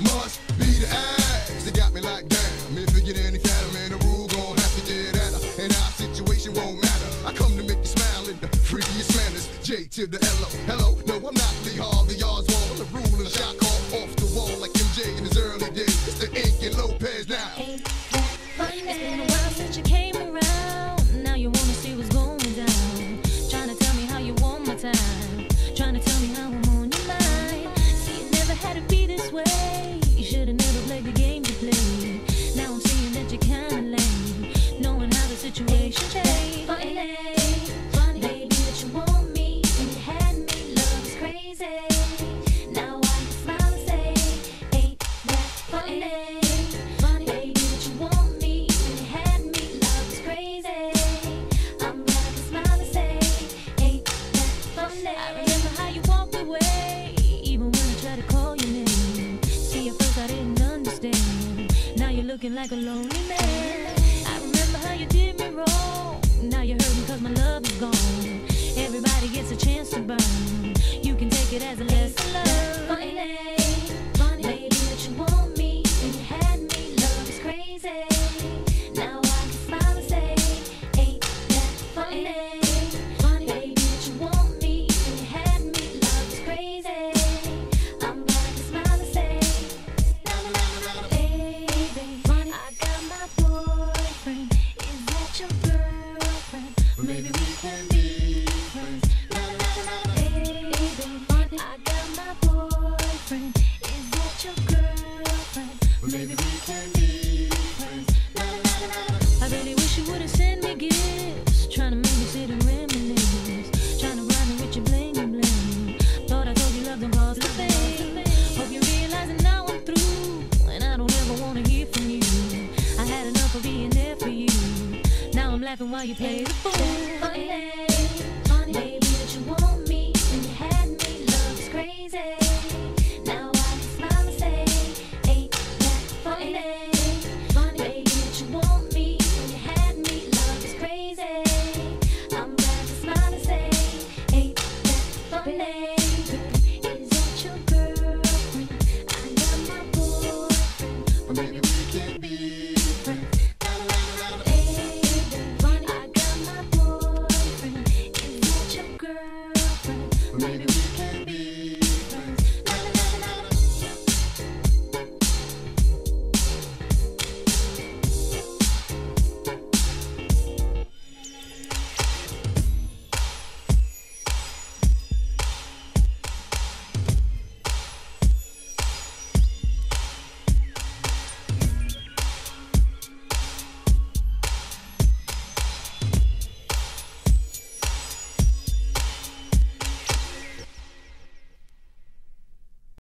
Must be the ass that got me like damn. If it get any fatter, man, the rule gon' have to get at her. And our situation won't matter. I come to make you smile in the freakiest manners. J to the L-O, hello. No, I'm not Lee Harvey Oswald. The rule and shot call off the wall like MJ in his early days. It's the Inc and Lopez now. Ain't that? It's been a while since you came around. Now you wanna see what's going down. Trying to tell me how you want my time. Trying to tell me how. Looking like a lonely man. Maybe we can be friends. I really wish you would've sent me gifts. Trying to make me sit and reminisce. Trying to rhyme me with your bling and bling. Thought I told you love don't cost fame. Hope you realize that now I'm through. And I don't ever wanna hear from you. I had enough of being there for you. Now I'm laughing while you play the fool. Funny, funny, baby, that you want me. And you had me, love is crazy. nigga.